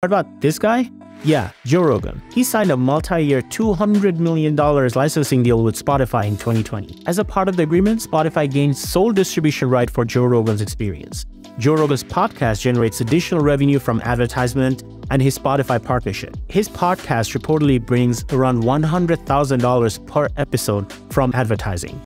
What about this guy? Yeah, Joe Rogan. He signed a multi-year $200 million licensing deal with Spotify in 2020. As a part of the agreement, Spotify gained sole distribution right for Joe Rogan's experience. Joe Rogan's podcast generates additional revenue from advertisement and his Spotify partnership. His podcast reportedly brings around $100,000 per episode from advertising.